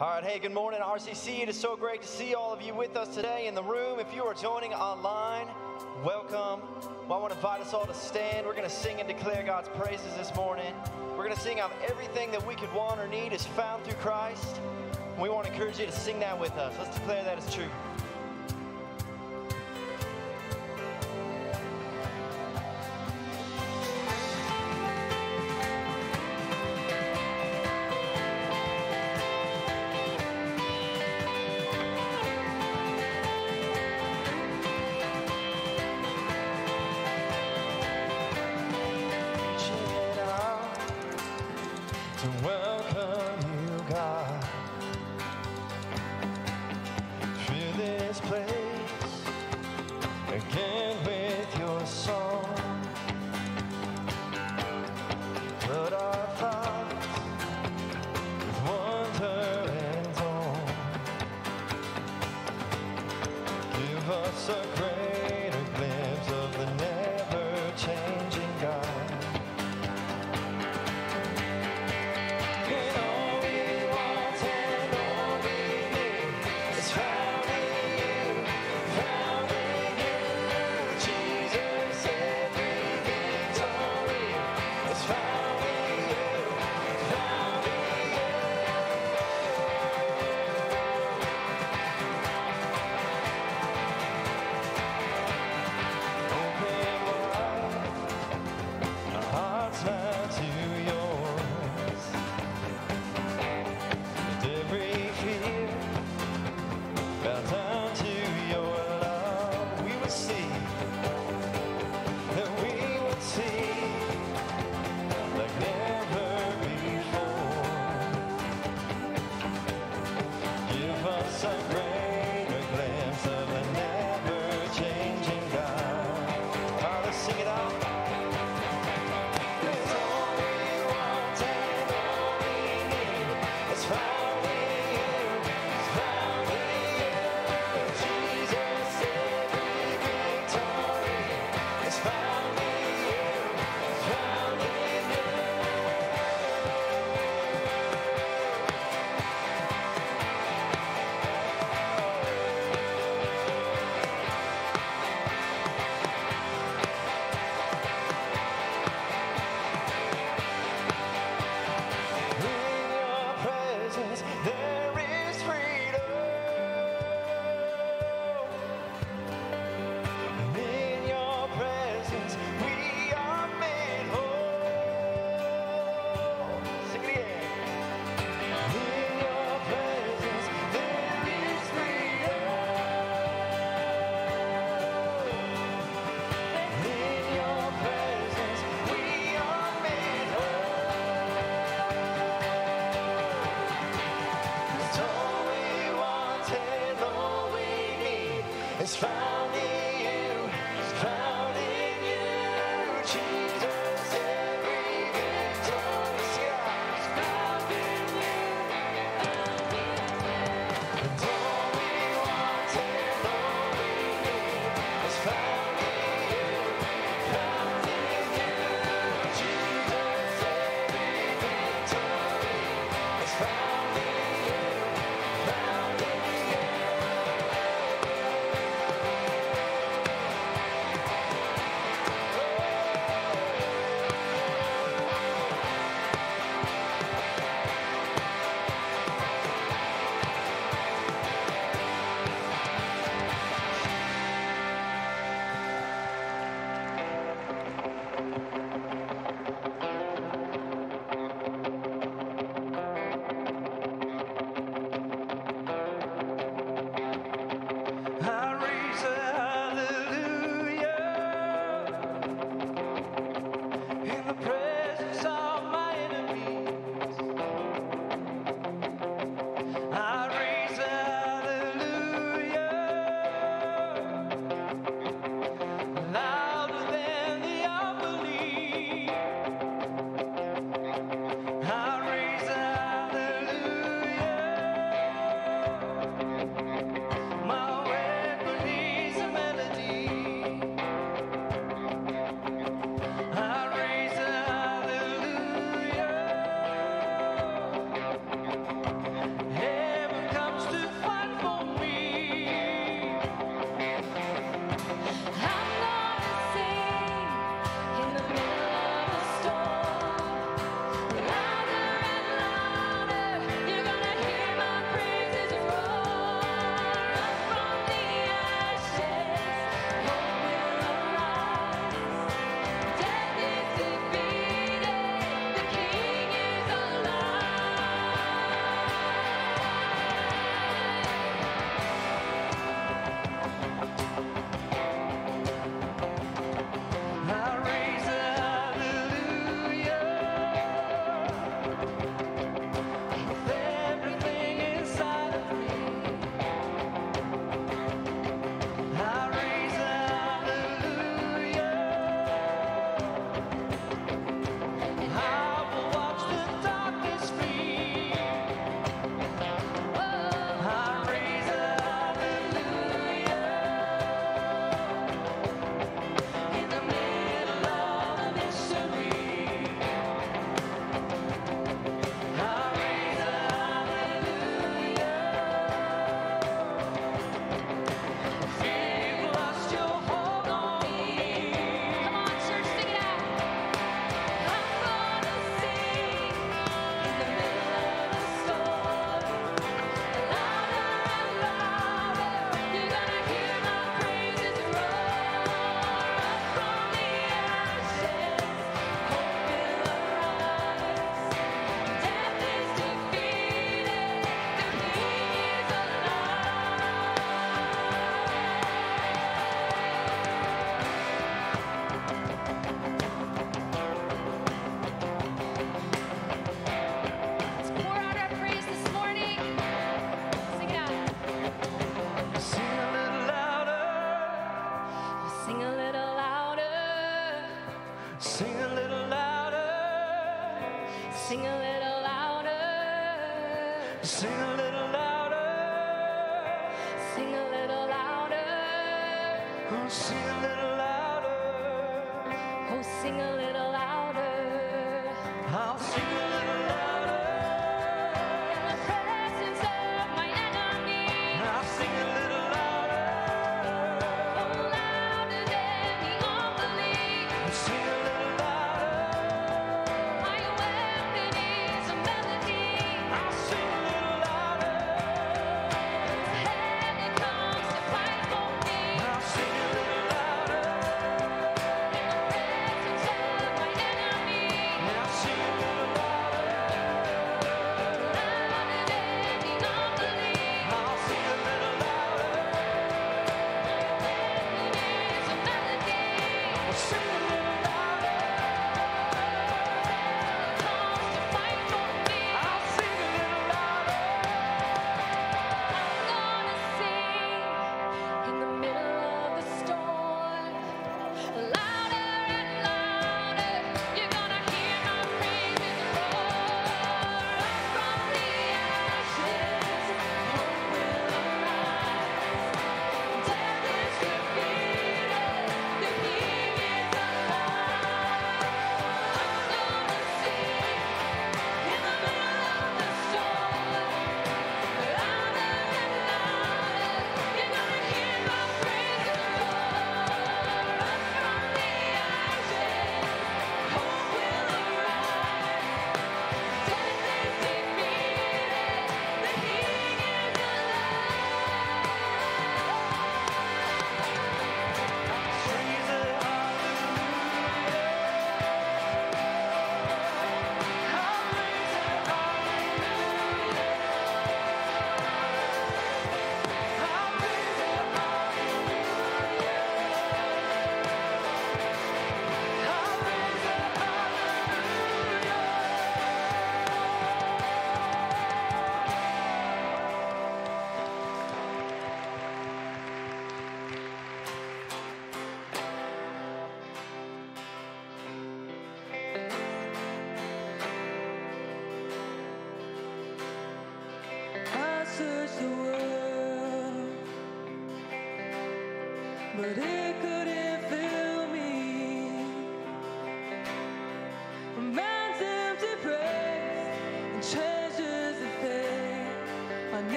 All right, hey, good morning, RCC. It is so great to see all of you with us today in the room. If you are joining online, welcome. Well, I want to invite us all to stand. We're going to sing and declare God's praises this morning. We're going to sing of everything that we could want or need is found through Christ. We want to encourage you to sing that with us. Let's declare that as true.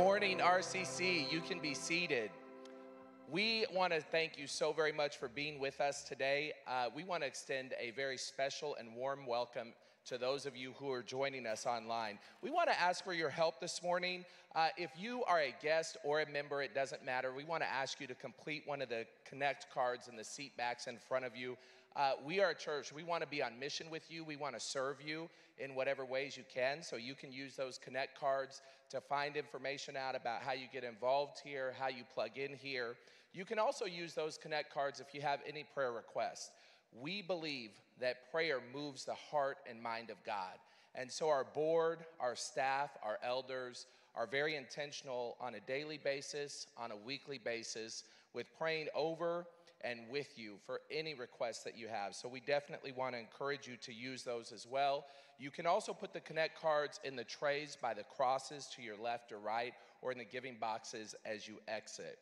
Morning, RCC. You can be seated. We want to thank you so very much for being with us today. Uh, we want to extend a very special and warm welcome to those of you who are joining us online. We want to ask for your help this morning. Uh, if you are a guest or a member, it doesn't matter. We want to ask you to complete one of the Connect cards in the seat backs in front of you. Uh, we are a church. We want to be on mission with you. We want to serve you in whatever ways you can. So you can use those Connect cards to find information out about how you get involved here, how you plug in here. You can also use those Connect cards if you have any prayer requests. We believe that prayer moves the heart and mind of God. And so our board, our staff, our elders are very intentional on a daily basis, on a weekly basis, with praying over and with you for any requests that you have. So we definitely want to encourage you to use those as well. You can also put the Connect cards in the trays by the crosses to your left or right, or in the giving boxes as you exit.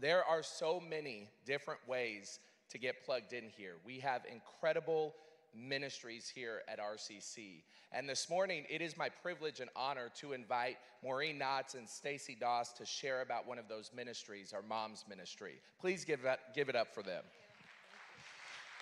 There are so many different ways to get plugged in here. We have incredible ministries here at RCC. And this morning, it is my privilege and honor to invite Maureen Knotts and Stacy Doss to share about one of those ministries, our mom's ministry. Please give it, give it up for them.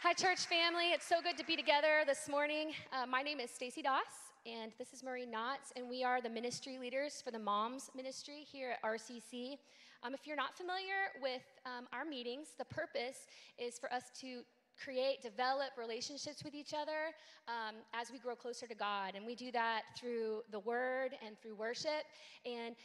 Hi, church family. It's so good to be together this morning. Uh, my name is Stacy Doss, and this is Maureen Knotts, and we are the ministry leaders for the Moms Ministry here at RCC. Um, if you're not familiar with um, our meetings, the purpose is for us to create, develop relationships with each other um, as we grow closer to God. And we do that through the Word and through worship. And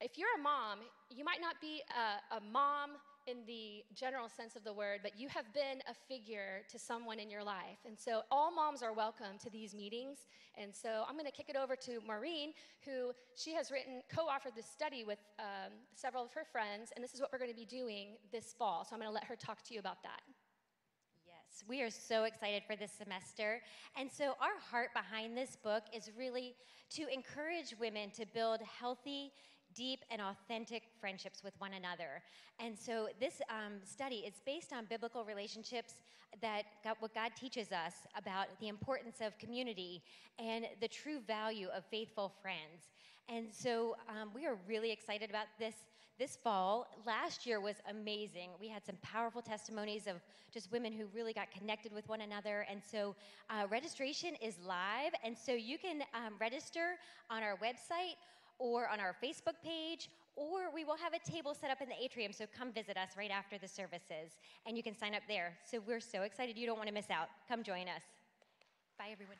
if you're a mom, you might not be a, a mom in the general sense of the word, but you have been a figure to someone in your life. And so all moms are welcome to these meetings. And so I'm going to kick it over to Maureen, who she has written, co authored this study with um, several of her friends. And this is what we're going to be doing this fall. So I'm going to let her talk to you about that. We are so excited for this semester. And so, our heart behind this book is really to encourage women to build healthy, deep, and authentic friendships with one another. And so, this um, study is based on biblical relationships that God, what God teaches us about the importance of community and the true value of faithful friends. And so, um, we are really excited about this this fall. Last year was amazing. We had some powerful testimonies of just women who really got connected with one another. And so uh, registration is live. And so you can um, register on our website or on our Facebook page, or we will have a table set up in the atrium. So come visit us right after the services, and you can sign up there. So we're so excited. You don't want to miss out. Come join us. Bye, everyone.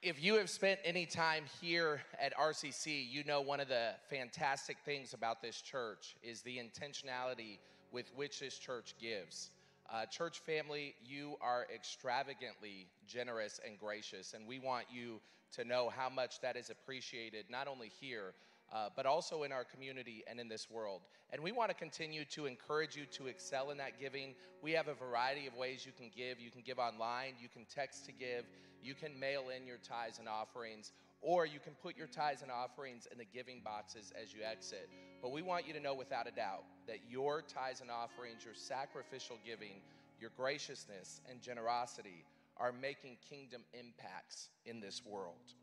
If you have spent any time here at RCC, you know one of the fantastic things about this church is the intentionality with which this church gives. Uh, church family, you are extravagantly generous and gracious, and we want you to know how much that is appreciated, not only here, uh, but also in our community and in this world. And we want to continue to encourage you to excel in that giving. We have a variety of ways you can give. You can give online, you can text to give, you can mail in your tithes and offerings, or you can put your tithes and offerings in the giving boxes as you exit. But we want you to know without a doubt that your tithes and offerings, your sacrificial giving, your graciousness and generosity are making kingdom impacts in this world.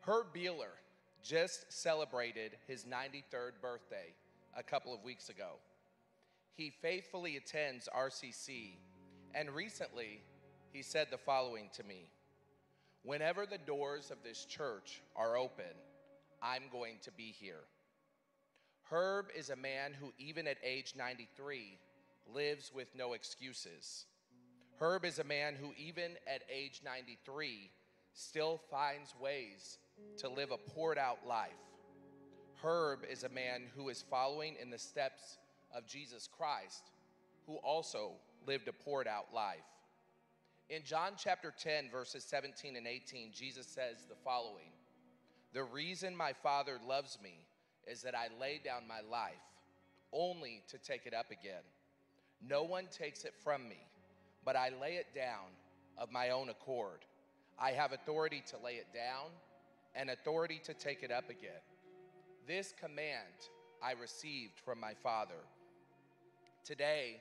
Herb Beeler just celebrated his 93rd birthday a couple of weeks ago. He faithfully attends RCC, and recently he said the following to me Whenever the doors of this church are open, I'm going to be here. Herb is a man who, even at age 93, lives with no excuses. Herb is a man who, even at age 93, still finds ways to live a poured out life. Herb is a man who is following in the steps of Jesus Christ, who also lived a poured out life. In John chapter 10, verses 17 and 18, Jesus says the following The reason my Father loves me is that I lay down my life only to take it up again. No one takes it from me, but I lay it down of my own accord. I have authority to lay it down and authority to take it up again. This command I received from my Father. Today,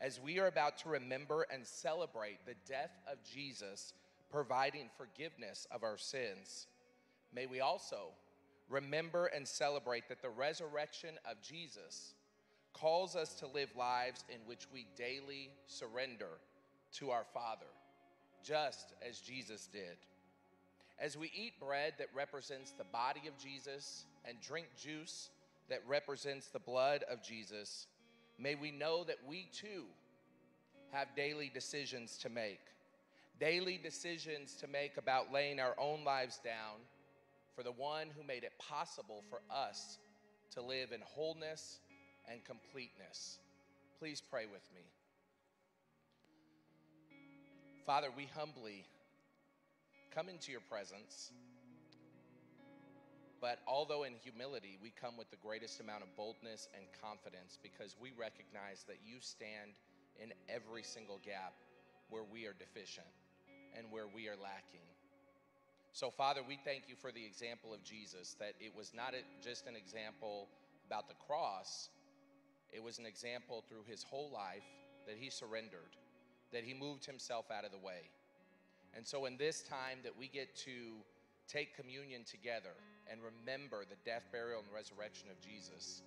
as we are about to remember and celebrate the death of Jesus providing forgiveness of our sins, may we also remember and celebrate that the resurrection of Jesus calls us to live lives in which we daily surrender to our Father, just as Jesus did. As we eat bread that represents the body of Jesus and drink juice that represents the blood of Jesus, may we know that we too have daily decisions to make. Daily decisions to make about laying our own lives down for the one who made it possible for us to live in wholeness and completeness. Please pray with me. Father, we humbly come into your presence. But although in humility, we come with the greatest amount of boldness and confidence because we recognize that you stand in every single gap where we are deficient and where we are lacking. So, Father, we thank you for the example of Jesus, that it was not just an example about the cross, it was an example through his whole life that he surrendered, that he moved himself out of the way. And so, in this time that we get to take communion together and remember the death, burial, and resurrection of Jesus,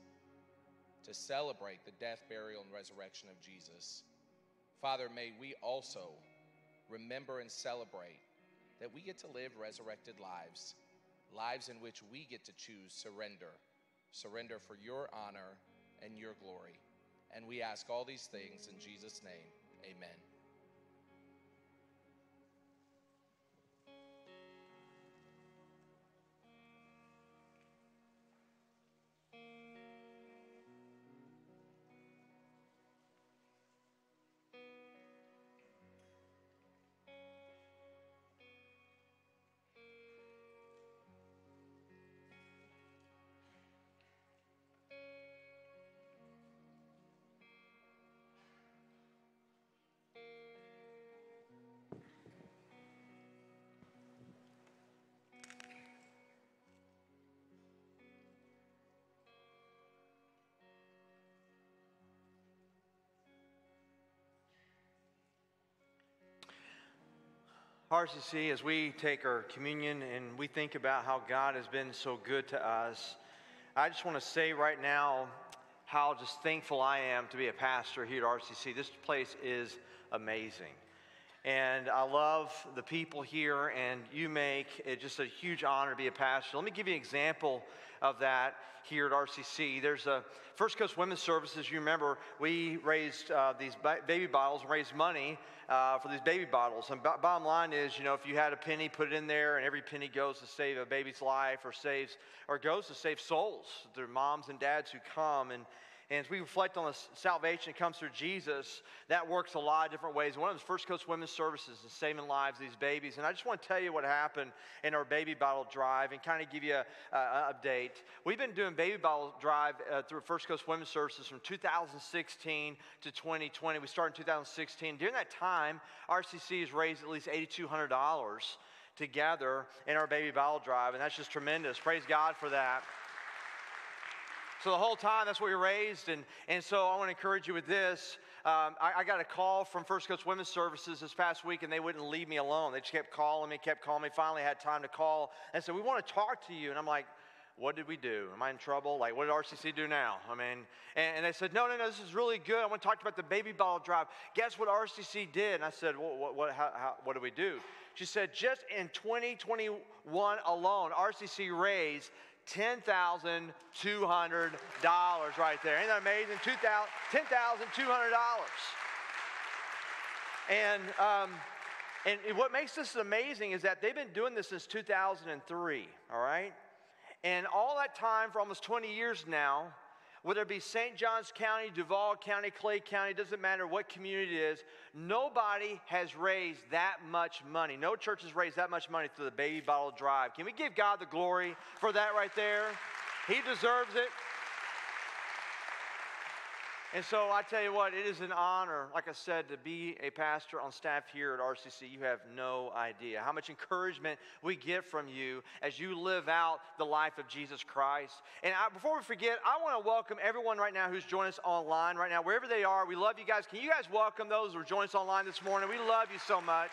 to celebrate the death, burial, and resurrection of Jesus, Father, may we also remember and celebrate that we get to live resurrected lives, lives in which we get to choose surrender, surrender for your honor and your glory. And we ask all these things in Jesus' name. Amen. RCC, as we take our communion and we think about how God has been so good to us, I just want to say right now how just thankful I am to be a pastor here at RCC. This place is amazing. And I love the people here, and you make it just a huge honor to be a pastor. Let me give you an example of that here at RCC. There's a First Coast Women's Services. You remember we raised uh, these ba- baby bottles, raised money uh, for these baby bottles. And b- bottom line is, you know, if you had a penny, put it in there, and every penny goes to save a baby's life, or saves, or goes to save souls. They're moms and dads who come and and as we reflect on the salvation that comes through Jesus, that works a lot of different ways. One of the First Coast Women's Services is saving lives, these babies. And I just want to tell you what happened in our baby bottle drive and kind of give you an update. We've been doing baby bottle drive uh, through First Coast Women's Services from 2016 to 2020. We started in 2016. During that time, RCC has raised at least $8,200 together in our baby bottle drive, and that's just tremendous. Praise God for that. So the whole time, that's what we raised. And, and so I want to encourage you with this. Um, I, I, got a call from First Coast Women's Services this past week, and they wouldn't leave me alone. They just kept calling me, kept calling me. Finally, had time to call and said, "We want to talk to you." And I'm like, "What did we do? Am I in trouble? Like, what did RCC do now?" I mean, and, and they said, "No, no, no. This is really good. I want to talk about the baby bottle drive. Guess what RCC did?" And I said, "What? What? What, how, how, what did we do?" She said, "Just in 2021 alone, RCC raised." $10,200 right there. Ain't that amazing? $10,200. And, um, and what makes this amazing is that they've been doing this since 2003, all right? And all that time, for almost 20 years now, whether it be St. Johns County, Duval County, Clay County, doesn't matter what community it is, nobody has raised that much money. No church has raised that much money through the baby bottle drive. Can we give God the glory for that right there? He deserves it. And so I tell you what, it is an honor, like I said, to be a pastor on staff here at RCC. You have no idea how much encouragement we get from you as you live out the life of Jesus Christ. And I, before we forget, I want to welcome everyone right now who's joining us online right now, wherever they are. We love you guys. Can you guys welcome those who are joining us online this morning? We love you so much.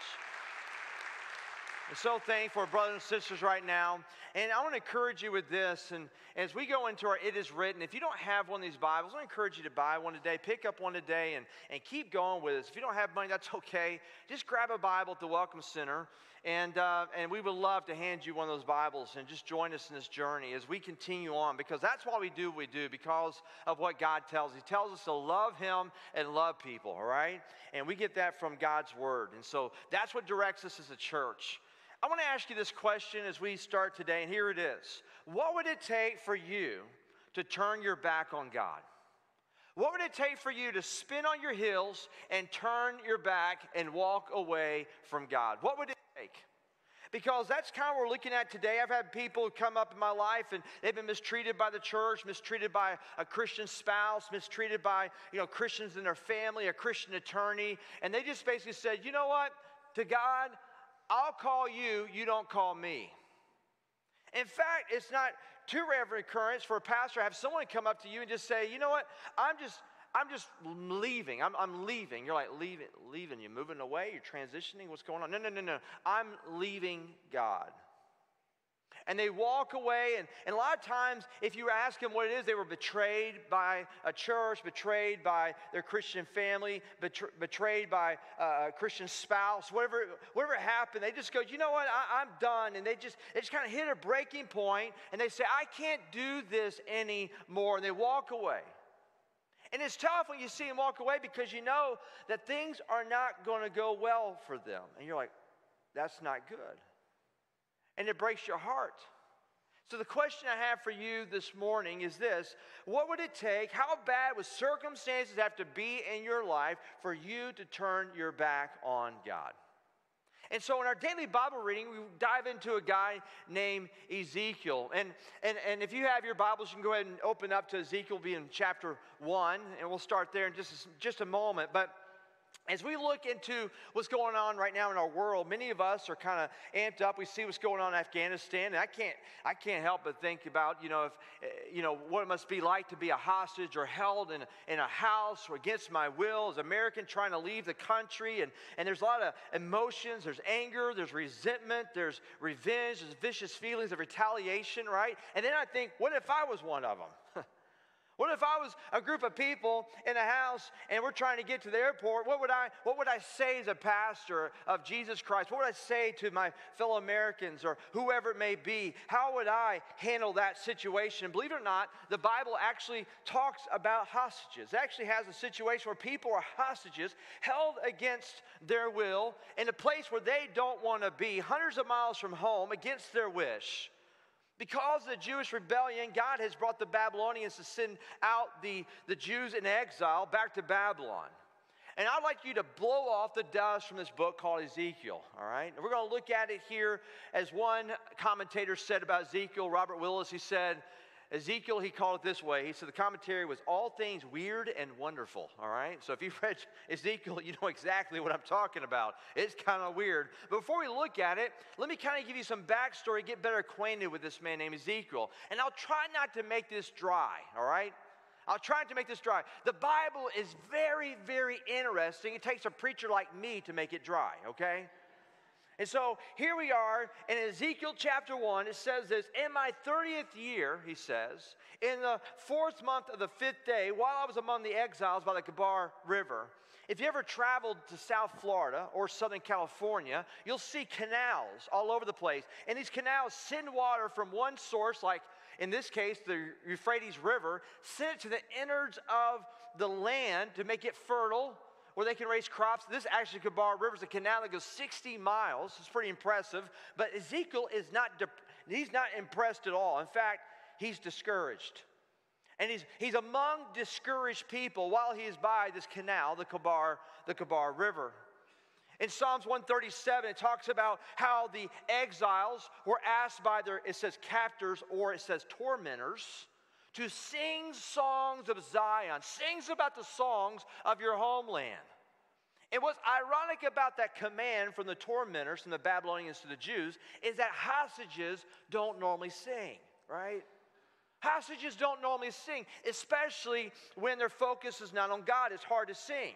I'm so thankful brothers and sisters right now. And I want to encourage you with this. And as we go into our It Is Written, if you don't have one of these Bibles, I encourage you to buy one today. Pick up one today and, and keep going with us. If you don't have money, that's okay. Just grab a Bible at the Welcome Center. And, uh, and we would love to hand you one of those Bibles and just join us in this journey as we continue on because that's why we do what we do because of what God tells. He tells us to love Him and love people, all right? And we get that from God's Word. And so that's what directs us as a church. I want to ask you this question as we start today, and here it is. What would it take for you to turn your back on God? What would it take for you to spin on your heels and turn your back and walk away from God? What would it take? Because that's kind of what we're looking at today. I've had people come up in my life and they've been mistreated by the church, mistreated by a Christian spouse, mistreated by you know Christians in their family, a Christian attorney, and they just basically said, you know what? To God, I'll call you, you don't call me. In fact, it's not too rare of an occurrence for a pastor to have someone come up to you and just say, you know what, I'm just, I'm just leaving. I'm, I'm leaving. You're like, leaving, leaving. You're moving away. You're transitioning. What's going on? No, no, no, no. I'm leaving God and they walk away. And, and a lot of times, if you ask them what it is, they were betrayed by a church, betrayed by their Christian family, betr- betrayed by uh, a Christian spouse, whatever, whatever happened. They just go, you know what, I, I'm done. And they just, they just kind of hit a breaking point and they say, I can't do this anymore. And they walk away. And it's tough when you see them walk away because you know that things are not going to go well for them. And you're like, that's not good and it breaks your heart. So, the question I have for you this morning is this What would it take? How bad would circumstances have to be in your life for you to turn your back on God? And so, in our daily Bible reading, we dive into a guy named Ezekiel. And, and, and if you have your Bibles, you can go ahead and open up to Ezekiel, be in chapter 1, and we'll start there in just a, just a moment. But as we look into what's going on right now in our world, many of us are kind of amped up. We see what's going on in Afghanistan, and I can't, I can't help but think about, you know, if, eh, you know, what it must be like to be a hostage or held in, in a house or against my will as an American trying to leave the country. And, and there's a lot of emotions. There's anger. There's resentment. There's revenge. There's vicious feelings of retaliation, right? And then I think, what if I was one of them? What if I was a group of people in a house and we're trying to get to the airport? What would I, what would I say as a pastor of Jesus Christ? What would I say to my fellow Americans or whoever it may be? How would I handle that situation? Believe it or not, the Bible actually talks about hostages. It actually has a situation where people are hostages held against their will in a place where they don't want to be, hundreds of miles from home against their wish. Because of the Jewish rebellion, God has brought the Babylonians to send out the, the Jews in exile back to Babylon. And I'd like you to blow off the dust from this book called Ezekiel, all right? And we're going to look at it here as one commentator said about Ezekiel, Robert Willis. He said, Ezekiel, he called it this way. He said the commentary was all things weird and wonderful. All right? So if you've read Ezekiel, you know exactly what I'm talking about. It's kind of weird. But before we look at it, let me kind of give you some backstory, get better acquainted with this man named Ezekiel. And I'll try not to make this dry, all right? I'll try to make this dry. The Bible is very, very interesting. It takes a preacher like me to make it dry, okay? And so here we are in Ezekiel chapter 1. It says this In my 30th year, he says, in the fourth month of the fifth day, while I was among the exiles by the Kebar River, if you ever traveled to South Florida or Southern California, you'll see canals all over the place. And these canals send water from one source, like in this case, the Euphrates River, send it to the innards of the land to make it fertile where they can raise crops. This actually Kebar River is a canal that goes 60 miles. It's pretty impressive. But Ezekiel is not, he's not impressed at all. In fact, he's discouraged. And he's, he's among discouraged people while he is by this canal, the Kebar, the Kebar River. In Psalms 137, it talks about how the exiles were asked by their, it says captors or it says tormentors, to sing songs of Zion, sings about the songs of your homeland. And what's ironic about that command from the tormentors, from the Babylonians to the Jews, is that hostages don't normally sing, right? Hostages don't normally sing, especially when their focus is not on God. It's hard to sing.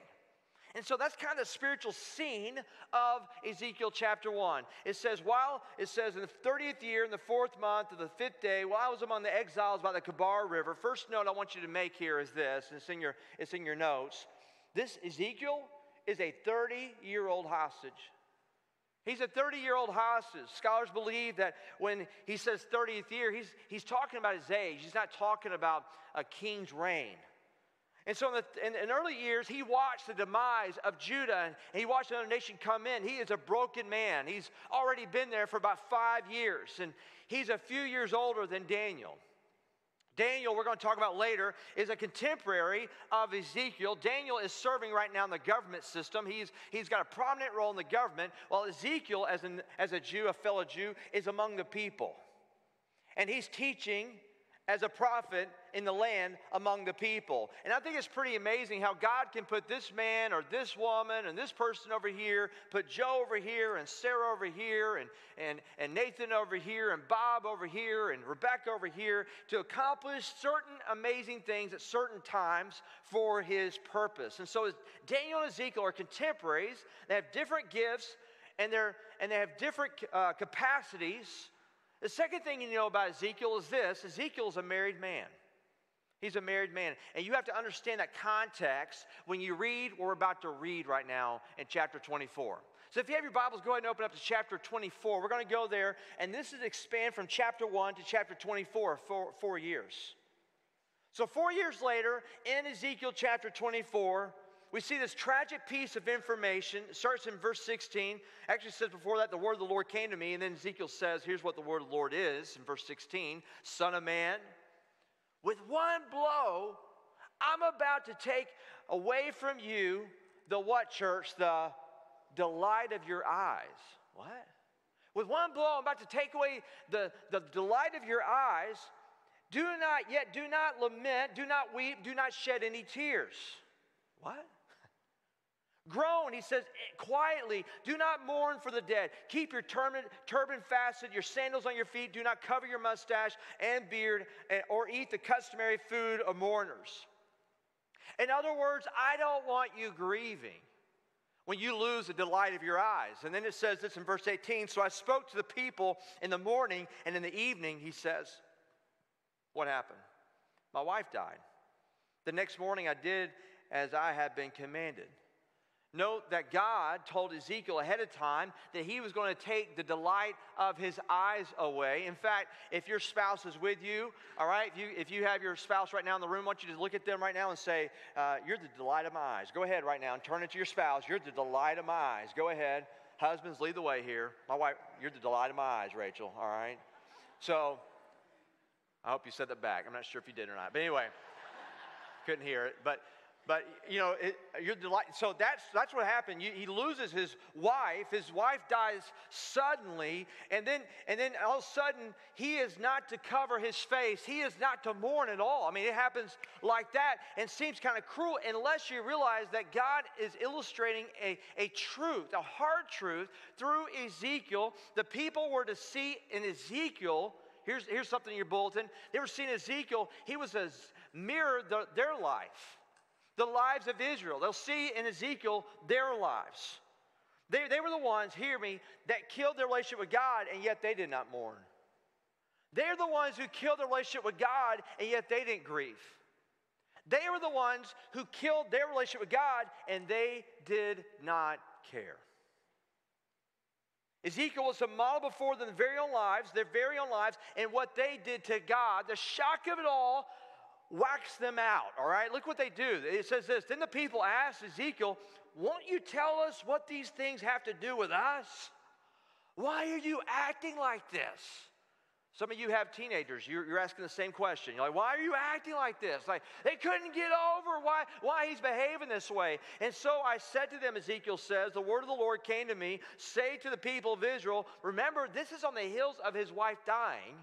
And so that's kind of the spiritual scene of Ezekiel chapter 1. It says, while it says in the 30th year, in the fourth month of the fifth day, while I was among the exiles by the Kebar River, first note I want you to make here is this, and it's in your, it's in your notes. This Ezekiel is a 30 year old hostage. He's a 30 year old hostage. Scholars believe that when he says 30th year, he's, he's talking about his age. He's not talking about a king's reign. And so in, the, in, in, early years, he watched the demise of Judah and he watched another nation come in. He is a broken man. He's already been there for about five years, and he's a few years older than Daniel. Daniel, we're going to talk about later, is a contemporary of Ezekiel. Daniel is serving right now in the government system. He's, he's got a prominent role in the government, while Ezekiel, as, an, as a Jew, a fellow Jew, is among the people. And he's teaching as a prophet in the land among the people. And I think it's pretty amazing how God can put this man or this woman and this person over here, put Joe over here and Sarah over here and, and, and Nathan over here and Bob over here and Rebecca over here to accomplish certain amazing things at certain times for his purpose. And so Daniel and Ezekiel are contemporaries. They have different gifts and, they're, and they have different uh, capacities the second thing you know about Ezekiel is this Ezekiel is a married man. He's a married man. And you have to understand that context when you read what we're about to read right now in chapter 24. So if you have your Bibles, go ahead and open up to chapter 24. We're going to go there, and this is expand from chapter 1 to chapter 24, four, four years. So, four years later, in Ezekiel chapter 24, we see this tragic piece of information. It starts in verse 16. Actually, says before that, the word of the Lord came to me. And then Ezekiel says, here's what the word of the Lord is in verse 16 Son of man, with one blow, I'm about to take away from you the what, church? The delight of your eyes. What? With one blow, I'm about to take away the, the delight of your eyes. Do not, yet do not lament, do not weep, do not shed any tears. What? Groan, he says, eh, quietly. Do not mourn for the dead. Keep your turban, turban fastened, your sandals on your feet. Do not cover your mustache and beard or eat the customary food of mourners. In other words, I don't want you grieving when you lose the delight of your eyes. And then it says this in verse 18 So I spoke to the people in the morning, and in the evening, he says, What happened? My wife died. The next morning, I did as I had been commanded. Note that God told Ezekiel ahead of time that he was going to take the delight of his eyes away. In fact, if your spouse is with you, all right, if you, if you have your spouse right now in the room, I want you to look at them right now and say, uh, You're the delight of my eyes. Go ahead right now and turn it to your spouse. You're the delight of my eyes. Go ahead. Husbands, lead the way here. My wife, you're the delight of my eyes, Rachel, all right? So, I hope you said that back. I'm not sure if you did or not. But anyway, couldn't hear it. But but you know, it, you're delight. So that's that's what happened. You, he loses his wife. His wife dies suddenly, and then and then all of a sudden he is not to cover his face. He is not to mourn at all. I mean, it happens like that, and seems kind of cruel unless you realize that God is illustrating a, a truth, a hard truth through Ezekiel. The people were to see in Ezekiel. Here's, here's something in your bulletin. They were seeing Ezekiel, he was a mirror the, their life the lives of Israel. They'll see in Ezekiel their lives. They, they were the ones, hear me, that killed their relationship with God, and yet they did not mourn. They're the ones who killed their relationship with God, and yet they didn't grieve. They were the ones who killed their relationship with God, and they did not care. Ezekiel was a model before them, their very own lives, their very own lives, and what they did to God. The shock of it all wax them out, all right? Look what they do. It says this Then the people asked Ezekiel, Won't you tell us what these things have to do with us? Why are you acting like this? Some of you have teenagers, you're, you're, asking the same question. You're like, why are you acting like this? Like, they couldn't get over why, why he's behaving this way. And so I said to them, Ezekiel says, the word of the Lord came to me, say to the people of Israel, remember, this is on the hills of his wife dying.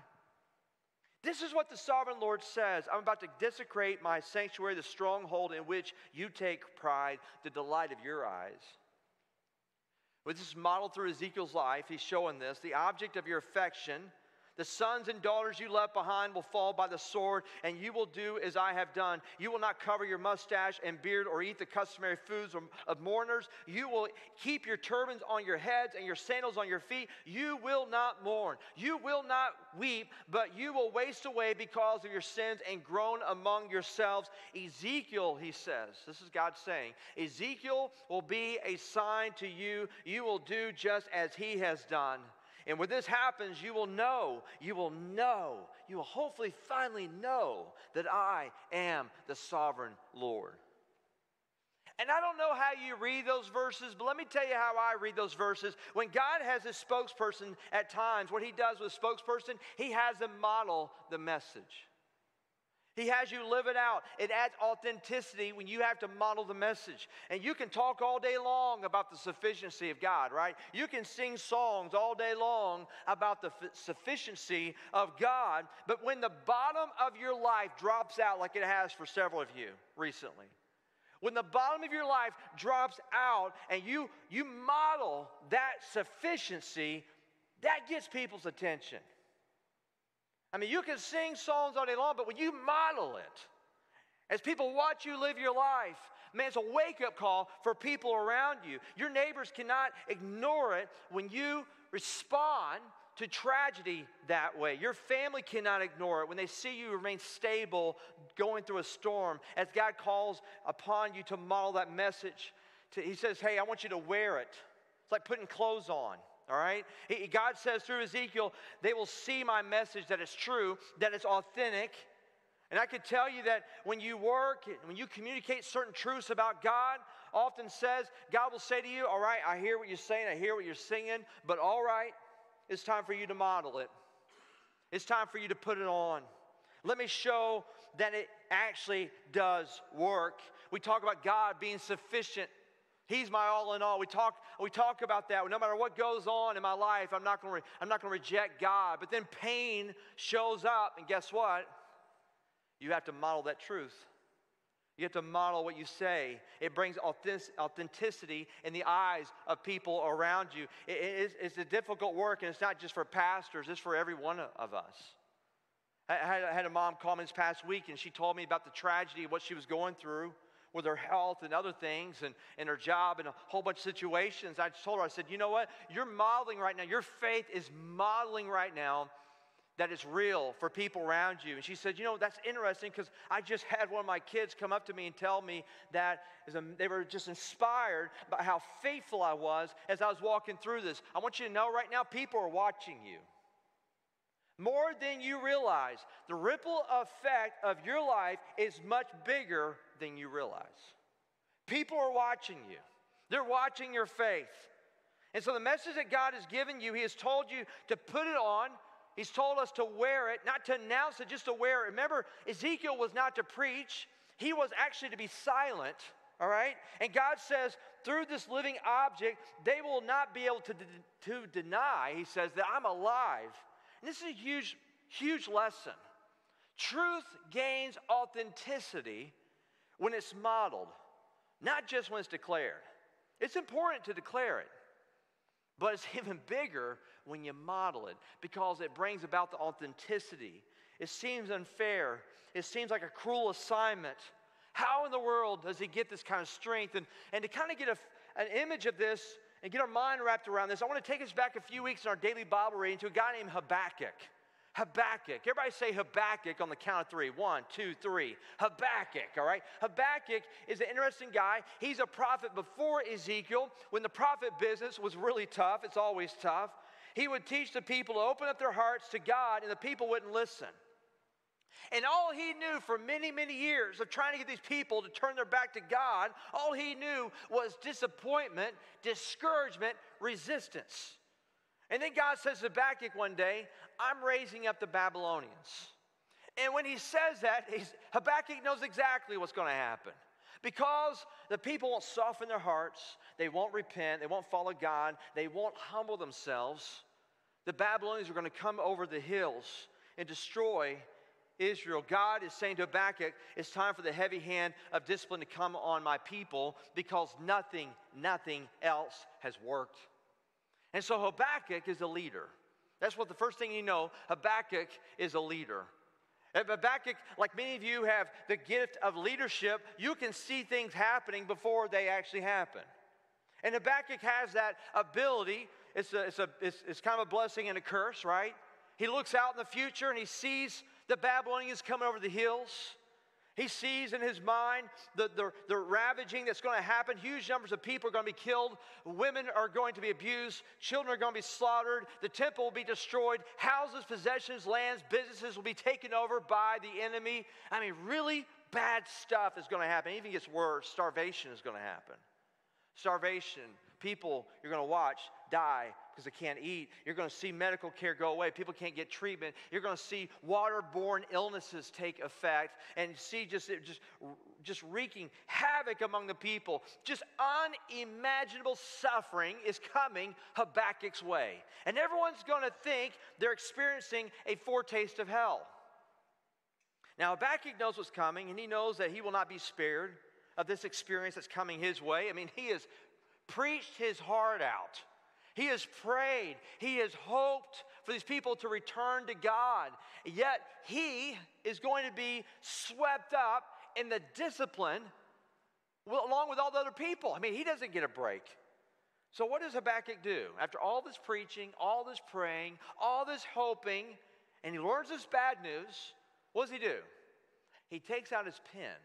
This is what the sovereign Lord says I'm about to desecrate my sanctuary, the stronghold in which you take pride, the delight of your eyes. With this modeled through Ezekiel's life, he's showing this. The object of your affection, The sons and daughters you left behind will fall by the sword, and you will do as I have done. You will not cover your mustache and beard or eat the customary foods of mourners. You will keep your turbans on your heads and your sandals on your feet. You will not mourn. You will not weep, but you will waste away because of your sins and groan among yourselves. Ezekiel, he says, this is God saying, Ezekiel will be a sign to you. You will do just as he has done. And when this happens, you will know, you will know, you will hopefully finally know that I am the sovereign Lord. And I don't know how you read those verses, but let me tell you how I read those verses. When God has his spokesperson at times, what he does with spokesperson, he has them model the message. He has you live it out. It adds authenticity when you have to model the message. And you can talk all day long about the sufficiency of God, right? You can sing songs all day long about the f- sufficiency of God. But when the bottom of your life drops out, like it has for several of you recently, when the bottom of your life drops out and you, you model that sufficiency, that gets people's attention. I mean, you can sing songs all day long, but when you model it, as people watch you live your life, man, it's a wake up call for people around you. Your neighbors cannot ignore it when you respond to tragedy that way. Your family cannot ignore it when they see you remain stable going through a storm. As God calls upon you to model that message, to, He says, Hey, I want you to wear it. It's like putting clothes on. All right? He, God says through Ezekiel, they will see my message that it's true, that it's authentic. And I could tell you that when you work, when you communicate certain truths about God, often says, God will say to you, All right, I hear what you're saying, I hear what you're singing, but all right, it's time for you to model it. It's time for you to put it on. Let me show that it actually does work. We talk about God being sufficient He's my all in all. We talk, we talk about that. No matter what goes on in my life, I'm not going going to reject God. But then pain shows up, and guess what? You have to model that truth. You have to model what you say. It brings authenticity in the eyes of people around you. it's a difficult work, and it's not just for pastors, it's for every one of us. I had a mom call me this past week, and she told me about the tragedy of what she was going through with her health and other things and, and her job and a whole bunch of situations. I told her, I said, you know what? You're modeling right now, your faith is modeling right now that it's real for people around you. And she said, You know, that's interesting because I just had one of my kids come up to me and tell me that they were just inspired by how faithful I was as I was walking through this. I want you to know right now, people are watching you. More than you realize, the ripple effect of your life is much bigger than you realize. People are watching you, they're watching your faith. And so, the message that God has given you, He has told you to put it on. He's told us to wear it, not to announce it, just to wear it. Remember, Ezekiel was not to preach, he was actually to be silent, all right? And God says, through this living object, they will not be able to, to deny, he says, that I'm alive. And this is a huge, huge lesson. Truth gains authenticity when it's modeled, not just when it's declared. It's important to declare it, but it's even bigger when you model it because it brings about the authenticity. It seems unfair, it seems like a cruel assignment. How in the world does he get this kind of strength? And, and to kind of get a, an image of this and get our mind wrapped around this, I want to take us back a few weeks in our daily Bible reading to a guy named Habakkuk. Habakkuk. Everybody say Habakkuk on the count of three. One, two, three. Habakkuk, all right? Habakkuk is an interesting guy. He's a prophet before Ezekiel when the prophet business was really tough. It's always tough. He would teach the people to open up their hearts to God, and the people wouldn't listen. And all he knew for many, many years of trying to get these people to turn their back to God, all he knew was disappointment, discouragement, resistance. And then God says to Habakkuk one day, I'm raising up the Babylonians. And when he says that, Habakkuk knows exactly what's going to happen. Because the people won't soften their hearts, they won't repent, they won't follow God, they won't humble themselves. The Babylonians are going to come over the hills and destroy Israel. God is saying to Habakkuk, it's time for the heavy hand of discipline to come on my people because nothing, nothing else has worked. And so Habakkuk is a leader. That's what the first thing you know Habakkuk is a leader. Habakkuk, like many of you have the gift of leadership, you can see things happening before they actually happen. And Habakkuk has that ability. It's, a, it's, a, it's, it's kind of a blessing and a curse, right? He looks out in the future and he sees the Babylonians coming over the hills. He sees in his mind the, the, the ravaging that's going to happen. Huge numbers of people are going to be killed. Women are going to be abused. Children are going to be slaughtered. The temple will be destroyed. Houses, possessions, lands, businesses will be taken over by the enemy. I mean, really bad stuff is going to happen. Even gets worse. Starvation is going to happen. Starvation, people you're going to watch die because they can't eat. You're going to see medical care go away. People can't get treatment. You're going to see waterborne illnesses take effect and see just, just, just wreaking havoc among the people. Just unimaginable suffering is coming Habakkuk's way. And everyone's going to think they're experiencing a foretaste of hell. Now, Habakkuk knows what's coming, and he knows that he will not be spared of this experience that's coming his way. I mean, he has preached his heart out. He has prayed. He has hoped for these people to return to God. Yet he is going to be swept up in the discipline along with all the other people. I mean, he doesn't get a break. So, what does Habakkuk do? After all this preaching, all this praying, all this hoping, and he learns this bad news, what does he do? He takes out his pen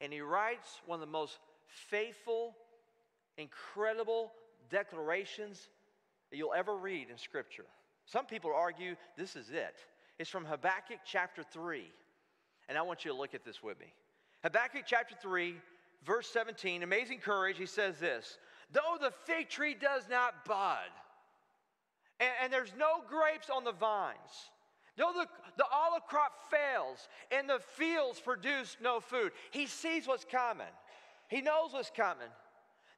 and he writes one of the most faithful, incredible declarations that you'll ever read in Scripture. Some people argue this is it. It's from Habakkuk chapter 3. And I want you to look at this with me. Habakkuk chapter 3, verse 17, amazing courage, he says this Though the fig tree does not bud, and, and there's no grapes on the vines, though the, the olive crop fails, and the fields produce no food, he sees what's coming. He knows what's coming.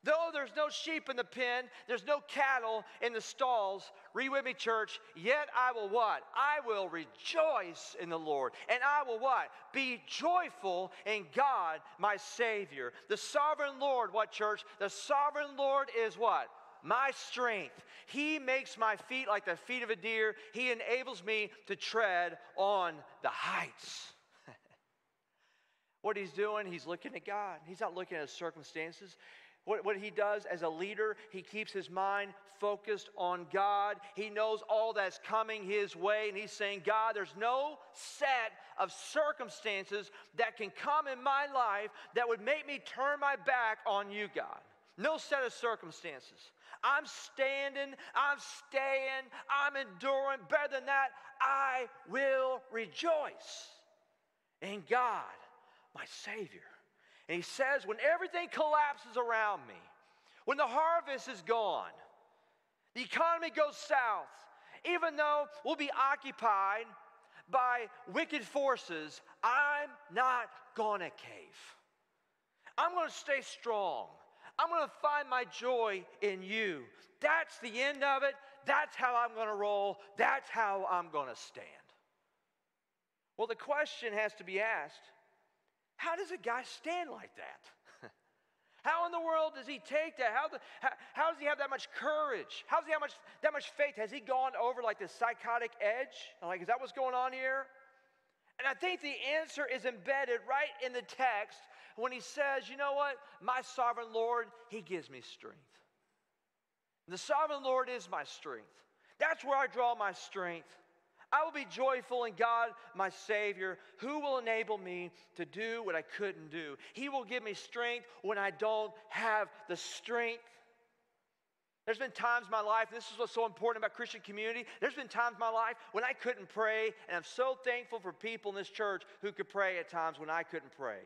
Though there's no sheep in the pen, there's no cattle in the stalls, read with me, church, yet I will what? I will rejoice in the Lord. And I will what? Be joyful in God, my Savior. The sovereign Lord, what, church? The sovereign Lord is what? My strength. He makes my feet like the feet of a deer. He enables me to tread on the heights. what he's doing, he's looking at God. He's not looking at his circumstances. What, what he does as a leader, he keeps his mind focused on God. He knows all that's coming his way, and he's saying, God, there's no set of circumstances that can come in my life that would make me turn my back on you, God. No set of circumstances. I'm standing, I'm staying, I'm enduring. Better than that, I will rejoice in God, my Savior. And he says, when everything collapses around me, when the harvest is gone, the economy goes south, even though we'll be occupied by wicked forces, I'm not to cave. I'm to stay strong. I'm to find my joy in you. That's the end of it. That's how I'm to roll. That's how I'm to stand. Well, the question has to be asked how does a guy stand like that? How in the world does he take that? How, the, how, how, does he have that much courage? How does he have much, that much faith? Has he gone over like this psychotic edge? Like, is that what's going on here? And I think the answer is embedded right in the text when he says, You know what? My sovereign Lord, he gives me strength. The sovereign Lord is my strength. That's where I draw my strength. I will be joyful in God, my Savior, who will enable me to do what I couldn't do. He will give me strength when I don't have the strength. There's been times in my life, this is what's so important about Christian community. There's been times in my life when I couldn't pray, and I'm so thankful for people in this church who could pray at times when I couldn't pray.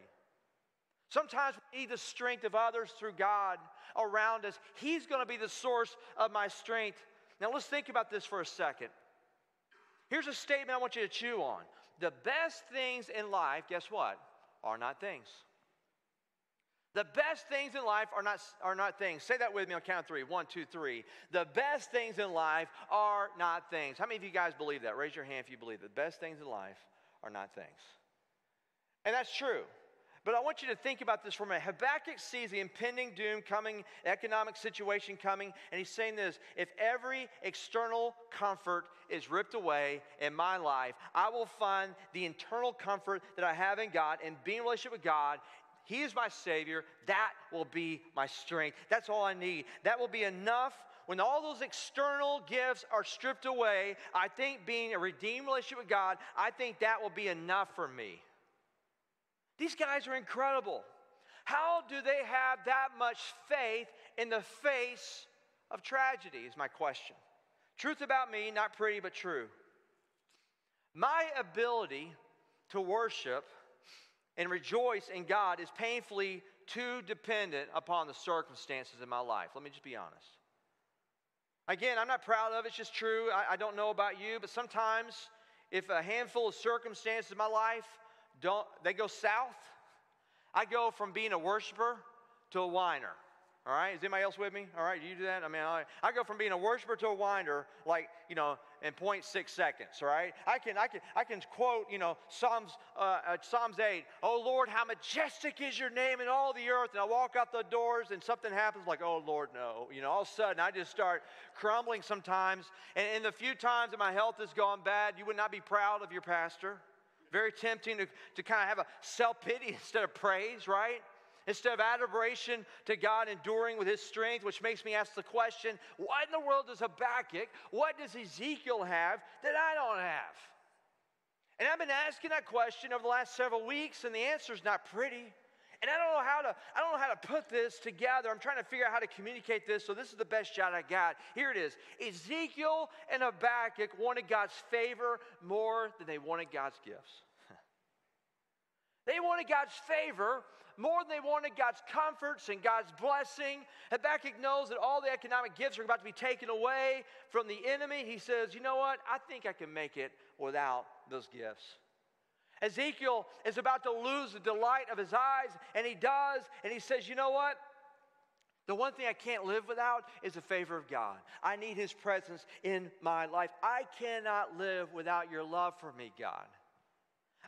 Sometimes we need the strength of others through God around us. He's going to be the source of my strength. Now, let's think about this for a second. Here's a statement I want you to chew on. The best things in life, guess what? Are not things. The best things in life are not, are not things. Say that with me on count three. One, two, three. The best things in life are not things. How many of you guys believe that? Raise your hand if you believe that. The best things in life are not things. And that's true. But I want you to think about this for a minute. Habakkuk sees the impending doom coming, economic situation coming, and he's saying this if every external comfort is ripped away in my life, I will find the internal comfort that I have in God and being in relationship with God. He is my Savior. That will be my strength. That's all I need. That will be enough. When all those external gifts are stripped away, I think being a redeemed relationship with God, I think that will be enough for me. These guys are incredible. How do they have that much faith in the face of tragedy? Is my question. Truth about me, not pretty, but true. My ability to worship and rejoice in God is painfully too dependent upon the circumstances in my life. Let me just be honest. Again, I'm not proud of it, it's just true. I, I don't know about you, but sometimes if a handful of circumstances in my life don't they go south, I go from being a worshiper to a whiner. All right, is anybody else with me? All right, do you do that? I mean, I, I go from being a worshiper to a whiner, like you know, in 0.6 seconds. All right, I can, I can, I can quote, you know, Psalms, uh, uh, Psalms 8. Oh Lord, how majestic is your name in all the earth. And I walk out the doors, and something happens, like, oh Lord, no. You know, all of a sudden, I just start crumbling sometimes. And in the few times that my health has gone bad, you would not be proud of your pastor. Very tempting to, to kind of have a self pity instead of praise, right? Instead of adoration to God enduring with his strength, which makes me ask the question what in the world does Habakkuk, what does Ezekiel have that I don't have? And I've been asking that question over the last several weeks, and the answer is not pretty. And I don't know how to I don't know how to put this together. I'm trying to figure out how to communicate this. So this is the best shot I got. Here it is. Ezekiel and Habakkuk wanted God's favor more than they wanted God's gifts. they wanted God's favor more than they wanted God's comforts and God's blessing. Habakkuk knows that all the economic gifts are about to be taken away from the enemy. He says, You know what? I think I can make it without those gifts. Ezekiel is about to lose the delight of his eyes, and he does, and he says, You know what? The one thing I can't live without is the favor of God. I need his presence in my life. I cannot live without your love for me, God.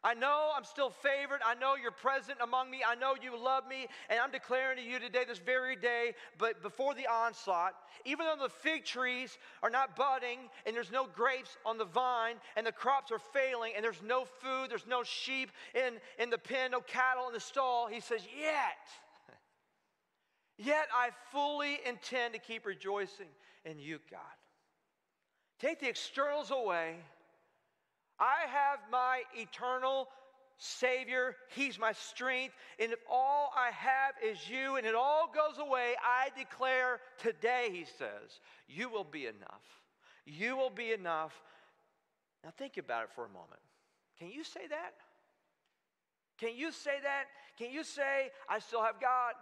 I know I'm still favored. I know you're present among me. I know you love me. And I'm declaring to you today, this very day, but before the onslaught, even though the fig trees are not budding and there's no grapes on the vine and the crops are failing and there's no food, there's no sheep in, in the pen, no cattle in the stall, he says, Yet, yet I fully intend to keep rejoicing in you, God. Take the externals away I have my eternal Savior. He's my strength. And if all I have is you and it all goes away, I declare today, he says, you will be enough. You will be enough. Now think about it for a moment. Can you say that? Can you say that? Can you say, I still have God?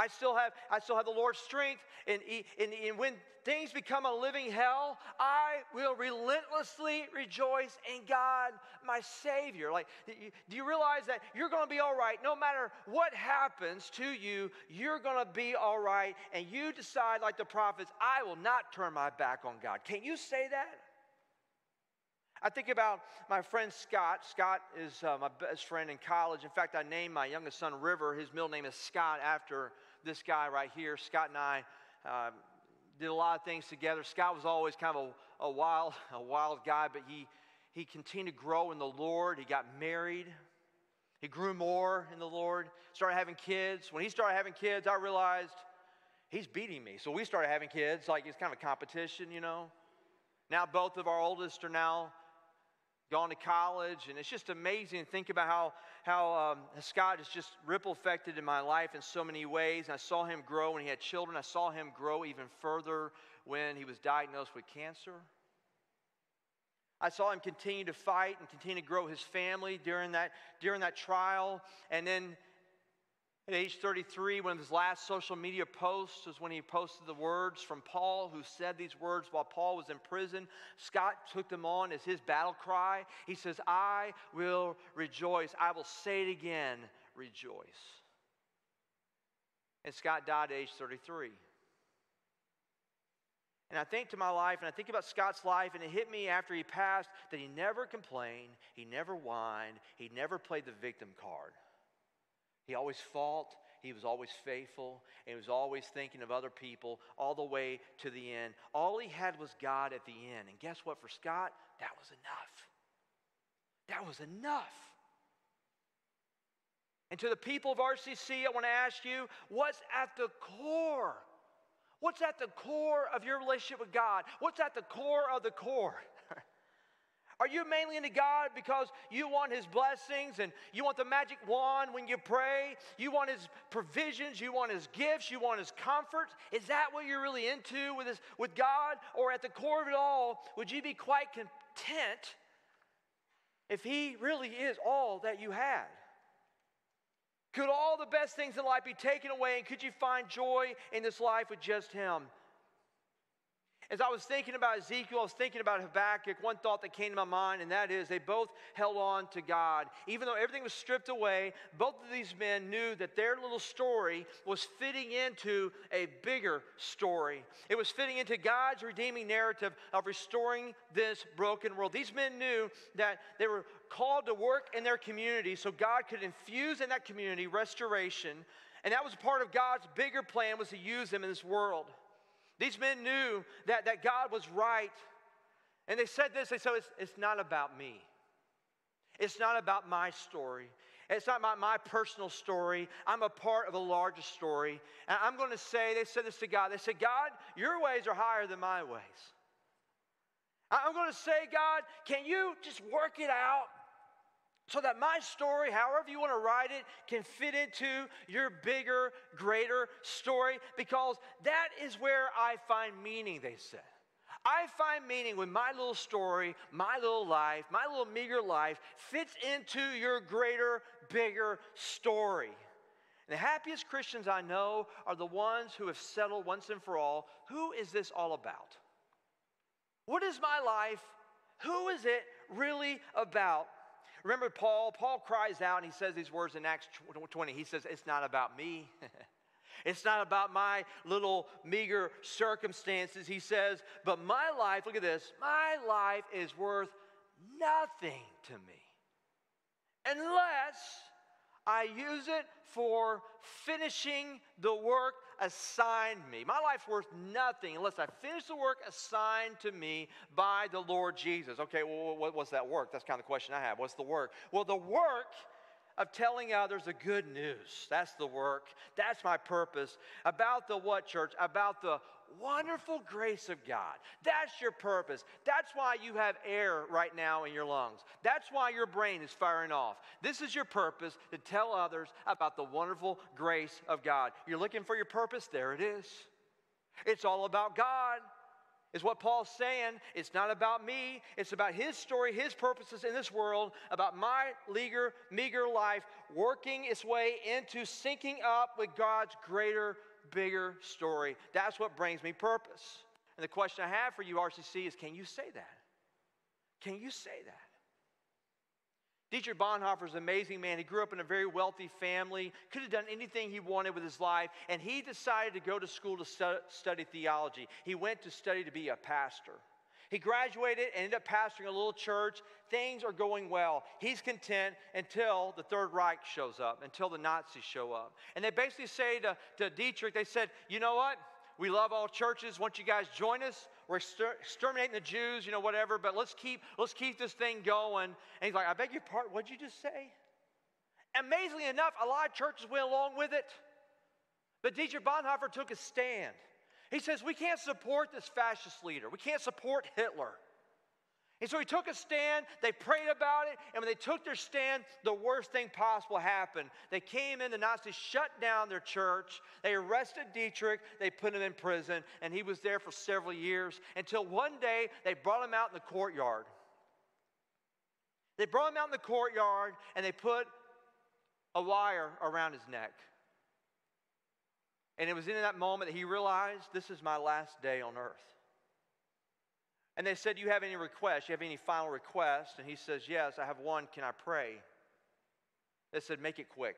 I still have, I still have the Lord's strength. And, and, and when things become a living hell, I will relentlessly rejoice in God, my Savior. Like, do you realize that you're going to be all right no matter what happens to you? You're going to be all right. And you decide, like the prophets, I will not turn my back on God. Can you say that? I think about my friend Scott. Scott is uh, my best friend in college. In fact, I named my youngest son River. His middle name is Scott after this guy right here. Scott and I uh, did a lot of things together. Scott was always kind of a, a wild, a wild guy, but he he continued to grow in the Lord. He got married. He grew more in the Lord. Started having kids. When he started having kids, I realized he's beating me. So we started having kids. Like it's kind of a competition, you know. Now both of our oldest are now gone to college, and it's just amazing to think about how, how um, Scott has just ripple affected in my life in so many ways. And I saw him grow when he had children. I saw him grow even further when he was diagnosed with cancer. I saw him continue to fight and continue to grow his family during that, during that trial. And then at age 33, one of his last social media posts was when he posted the words from Paul, who said these words while Paul was in prison. Scott took them on as his battle cry. He says, I will rejoice. I will say it again, rejoice. And Scott died at age 33. And I think to my life, and I think about Scott's life, and it hit me after he passed that he never complained, he never whined, he never played the victim card. He always fought, he was always faithful, and he was always thinking of other people all the way to the end. All he had was God at the end. And guess what? For Scott, that was enough. That was enough. And to the people of RCC, I want to ask you what's at the core? What's at the core of your relationship with God? What's at the core of the core? Are you mainly into God because you want His blessings and you want the magic wand when you pray? You want His provisions, you want His gifts, you want His comfort? Is that what you're really into with, with God? Or at the core of it all, would you be quite content if He really is all that you had? Could all the best things in life be taken away, and could you find joy in this life with just Him? As I was thinking about Ezekiel, I was thinking about Habakkuk. One thought that came to my mind, and that is they both held on to God. Even though everything was stripped away, both of these men knew that their little story was fitting into a bigger story. It was fitting into God's redeeming narrative of restoring this broken world. These men knew that they were called to work in their community so God could infuse in that community restoration. And that was part of God's bigger plan was to use them in this world. These men knew that, that God was right. And they said this they said, it's, it's not about me. It's not about my story. It's not about my personal story. I'm a part of a larger story. And I'm going to say, they said this to God. They said, God, your ways are higher than my ways. I'm going to say, God, can you just work it out? So that my story, however you want to write it, can fit into your bigger, greater story because that is where I find meaning, they said. I find meaning when my little story, my little life, my little meager life fits into your greater, bigger story. And the happiest Christians I know are the ones who have settled once and for all who is this all about? What is my life? Who is it really about? Remember Paul? Paul cries out and he says these words in Acts 20. He says, It's not about me. it's not about my little meager circumstances. He says, But my life, look at this, my life is worth nothing to me unless I use it for finishing the work assigned me. My life's worth nothing unless I finish the work assigned to me by the Lord Jesus. Okay, well, what's that work? That's kind of the question I have. What's the work? Well, the work of telling others the good news. That's the work. That's my purpose. About the what, church? About the wonderful grace of God. That's your purpose. That's why you have air right now in your lungs. That's why your brain is firing off. This is your purpose to tell others about the wonderful grace of God. You're looking for your purpose? There it is. It's all about God. Is what Paul's saying. It's not about me. It's about his story, his purposes in this world, about my meager, meager life working its way into syncing up with God's greater bigger story. That's what brings me purpose. And the question I have for you, RCC, is can you say that? Can you say that? Dietrich Bonhoeffer is an amazing man. He grew up in a very wealthy family, could have done anything he wanted with his life, and he decided to go to school to stu- study theology. He went to study to be a pastor. He graduated and ended up pastoring a little church. Things are going well. He's content until the Third Reich shows up, until the Nazis show up. And they basically say to, to Dietrich, they said, you know what? We love all churches. Once you guys join us, we're exterminating the Jews, you know, whatever, but let's keep, let's keep this thing going. And he's like, I beg your pardon, what'd you just say? Amazingly enough, a lot of churches went along with it. But Dietrich Bonhoeffer took a stand. He says, We can't support this fascist leader. We can't support Hitler. And so he took a stand, they prayed about it, and when they took their stand, the worst thing possible happened. They came in, the Nazis shut down their church, they arrested Dietrich, they put him in prison, and he was there for several years until one day they brought him out in the courtyard. They brought him out in the courtyard and they put a wire around his neck. And it was in that moment that he realized this is my last day on earth. And they said, Do you have any requests? You have any final requests? And he says, Yes, I have one. Can I pray? They said, Make it quick.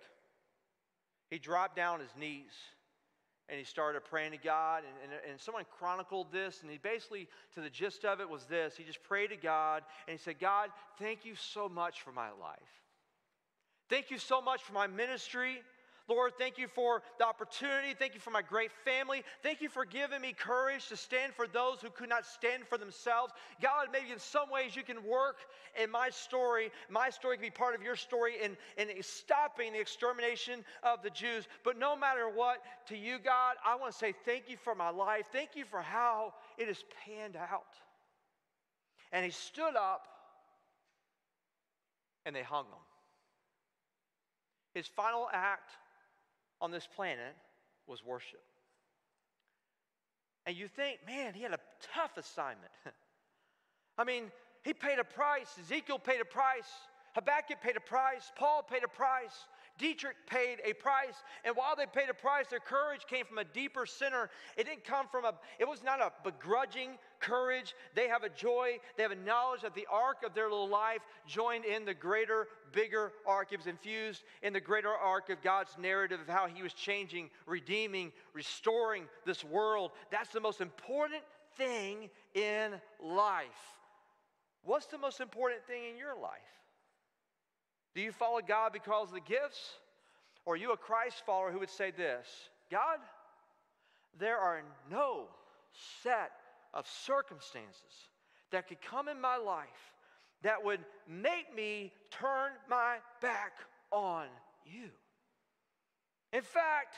He dropped down on his knees and he started praying to God. And, and, and, someone chronicled this, and he basically, to the gist of it, was this. He just prayed to God and he said, God, thank you so much for my life. Thank you so much for my ministry. Lord, thank you for the opportunity. Thank you for my great family. Thank you for giving me courage to stand for those who could not stand for themselves. God, maybe in some ways you can work in my story. My story can be part of your story in, in stopping the extermination of the Jews. But no matter what, to you, God, I want to say thank you for my life. Thank you for how it has panned out. And he stood up and they hung him. His final act on this planet was worship. And you think, man, he had a tough assignment. I mean, he paid a price. Ezekiel paid a price. Habakkuk paid a price. Paul paid a price. Dietrich paid a price. And while they paid a price, their courage came from a deeper center. It didn't come from a, it was not a begrudging courage. They have a joy, they have a knowledge that the arc of their little life joined in the greater, bigger arc. It was infused in the greater arc of God's narrative of how He was changing, redeeming, restoring this world. That's the most important thing in life. What's the most important thing in your life? Do you follow God because of the gifts? Or are you a Christ follower who would say this God, there are no set of circumstances that could come in my life that would make me turn my back on you. In fact,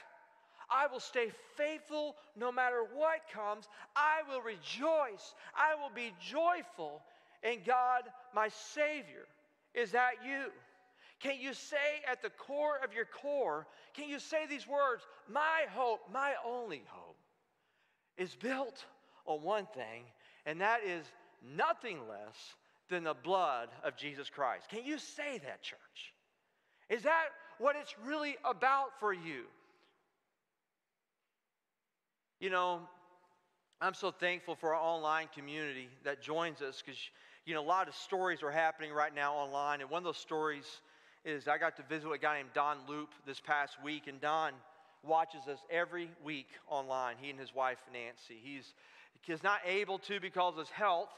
I will stay faithful no matter what comes. I will rejoice. I will be joyful in God, my Savior. Is that you? Can you say at the core of your core, can you say these words? My hope, my only hope, is built on one thing, and that is nothing less than the blood of Jesus Christ. Can you say that, church? Is that what it's really about for you? You know, I'm so thankful for our online community that joins us because, you know, a lot of stories are happening right now online. And one of those stories is I got to visit a guy named Don Loop this past week, and Don watches us every week online, he and his wife Nancy. He's, he's not able to because of his health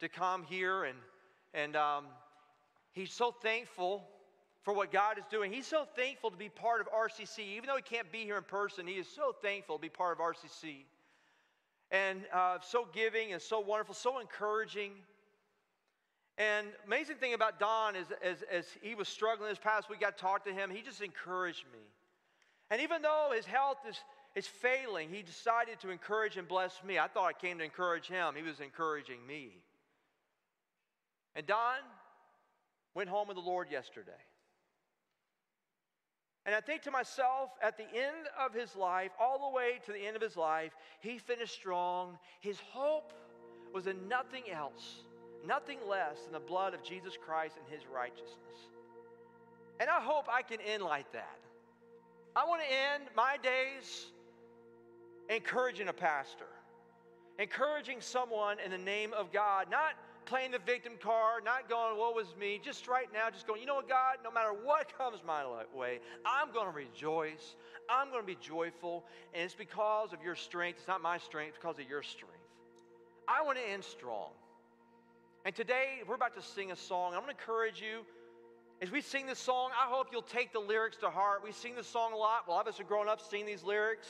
to come here, and, and um, he's so thankful for what God is doing. He's so thankful to be part of RCC. Even though he can't be here in person, he is so thankful to be part of RCC. And uh, so giving and so wonderful, so encouraging. And amazing thing about Don is as, as he was struggling this past week, I talked to him, he just encouraged me. And even though his health is, is failing, he decided to encourage and bless me. I thought I came to encourage him, he was encouraging me. And Don went home with the Lord yesterday. And I think to myself, at the end of his life, all the way to the end of his life, he finished strong. His hope was in nothing else, nothing less than the blood of Jesus Christ and his righteousness. And I hope I can end like that. I want to end my days encouraging a pastor, encouraging someone in the name of God, not playing the victim card, not going, what was me, just right now, just going, you know what, God, no matter what comes my way, I'm going to rejoice. I'm going to be joyful. And it's because of your strength. It's not my strength, it's because of your strength. I want to end strong. And today, we're about to sing a song. I'm going to encourage you. As we sing this song, I hope you'll take the lyrics to heart. We sing this song a lot. A lot of us have grown up singing these lyrics.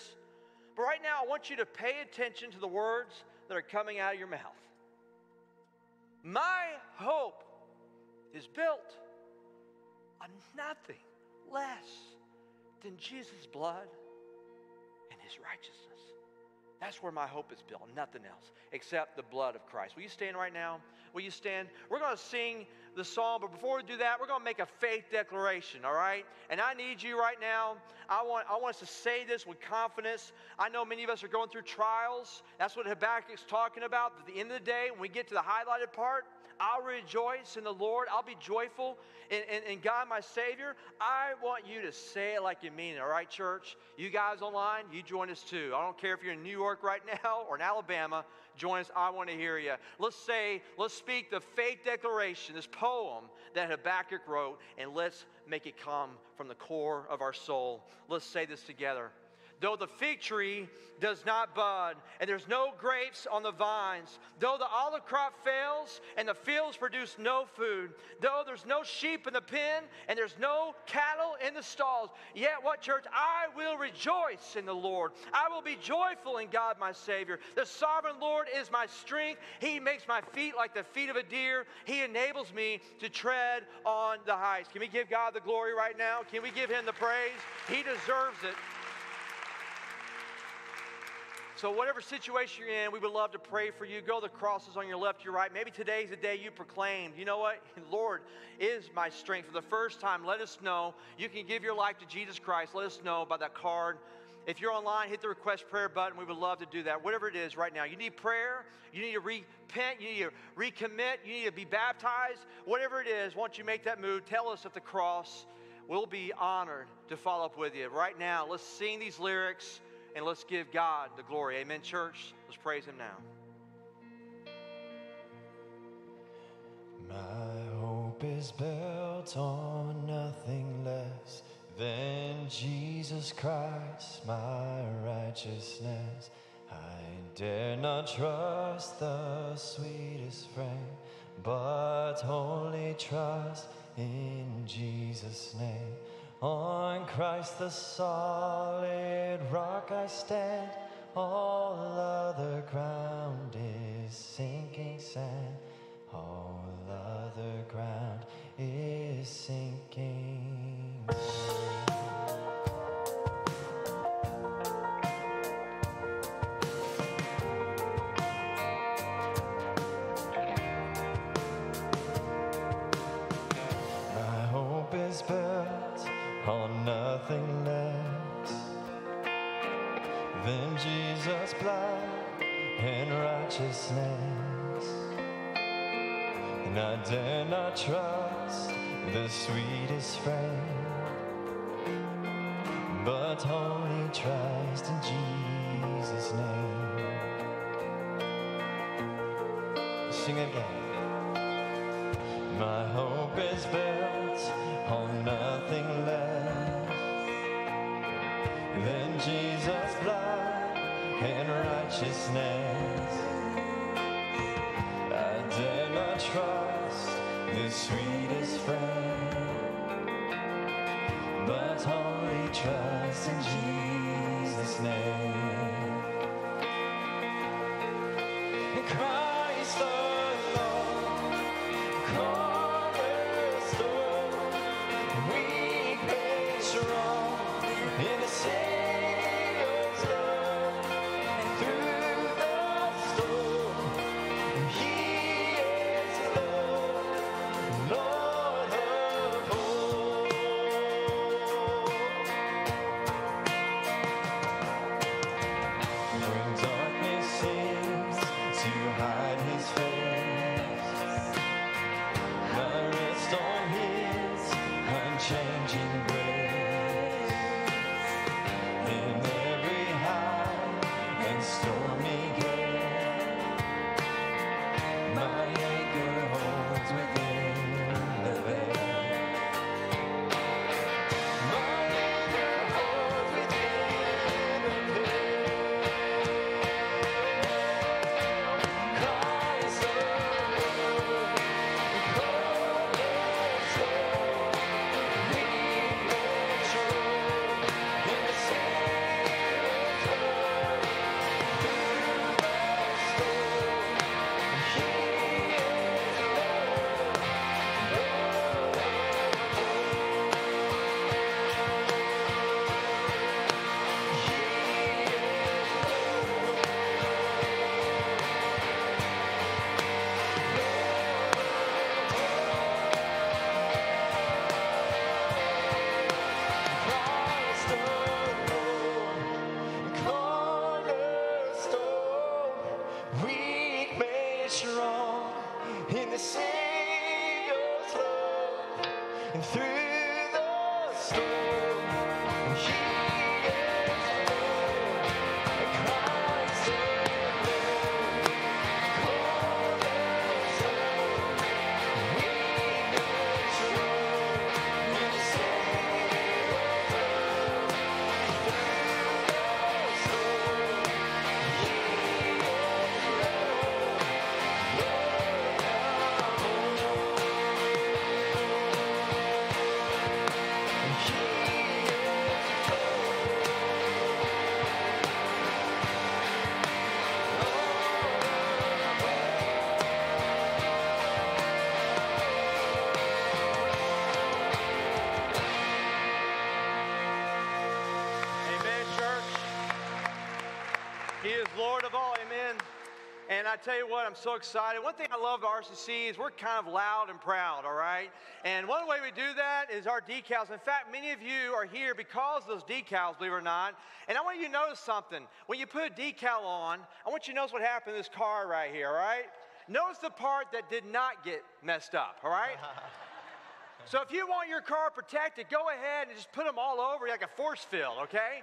But right now, I want you to pay attention to the words that are coming out of your mouth. My hope is built on nothing less than Jesus' blood and his righteousness. That's where my hope is built, nothing else except the blood of Christ. Will you stand right now? Will you stand? We're going to sing the song, but before we do that, we're going to make a faith declaration, all right? And I need you right now. I want, I want us to say this with confidence. I know many of us are going through trials. That's what Habakkuk's talking about. But at the end of the day, when we get to the highlighted part, I'll rejoice in the Lord. I'll be joyful in, in, in, God, my Savior. I want you to say it like you mean it, all right, church? You guys online, you join us too. I don't care if you're in New York right now or in Alabama, join us. I want to hear you. Let's say, let's speak the faith declaration, this poem that Habakkuk wrote, and let's make it come from the core of our soul. Let's say this together. Though the fig tree does not bud, and there's no grapes on the vines, though the olive crop fails, and the fields produce no food, though there's no sheep in the pen, and there's no cattle in the stalls, yet what, church? I will rejoice in the Lord. I will be joyful in God, my Savior. The sovereign Lord is my strength. He makes my feet like the feet of a deer. He enables me to tread on the heights. Can we give God the glory right now? Can we give him the praise? He deserves it. So, whatever situation you're in, we would love to pray for you. Go to the crosses on your left, your right. Maybe today's the day you proclaimed, you know what? Lord is my strength. For the first time, let us know. You can give your life to Jesus Christ. Let us know by that card. If you're online, hit the request prayer button. We would love to do that. Whatever it is right now. You need prayer. You need to repent. You need to recommit. You need to be baptized. Whatever it is, once you make that move, tell us at the cross. We'll be honored to follow up with you. Right now, let's sing these lyrics and let's give God the glory. Amen, church. Let's praise Him now. My hope is built on nothing less than Jesus Christ, my righteousness. I dare not trust the sweetest friend, but only trust in Jesus' name. On Christ the solid rock I stand, all other ground is sinking sand. All other ground is sinking. My Jesus' blood and righteousness. And I dare not trust the sweetest friend, but only trust in Jesus' name. Sing again. My hope is built righteousness. I dare not trust the sweetest friend, but only trust in Jesus' name. Christ Man, I tell you what, I'm so excited. One thing I love about RCC is we're kind of loud and proud, all right? And one way we do that is our decals. In fact, many of you are here because of those decals, believe it or not. And I want you to notice something. When you put a decal on, I want you to notice what happened to this car right here, all right? Notice the part that did not get messed up, all right? so if you want your car protected, go ahead and just put them all over like a force field, okay?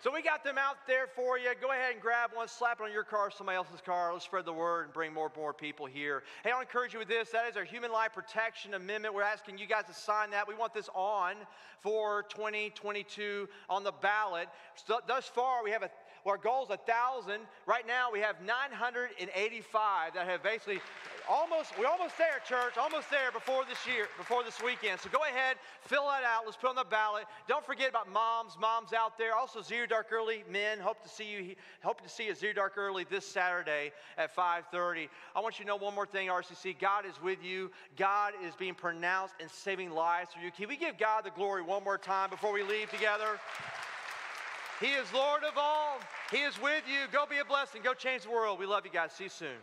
So we got them out there for you. Go ahead and grab one, slap it on your car, somebody else's car. Let's spread the word and bring more and more people here. Hey, I'll encourage you with this. That is our Human Life Protection Amendment. We're asking you guys to sign that. We want this on for 2022 on the ballot. So, thus far, we have a well, our goal is 1,000. Right now, we have 985 that have basically almost, we're almost there, church, almost there before this year, before this weekend. So go ahead, fill that out. Let's put on the ballot. Don't forget about moms, moms out there. Also, Zero Dark Early men. Hope to see you. Hope to see you at Zero Dark Early this Saturday at 5:30. I want you to know one more thing, RCC. God is with you. God is being pronounced and saving lives for you. Can we give God the glory one more time before we leave together? He is Lord of all. He is with you. Go be a blessing. Go change the world. We love you guys. See you soon.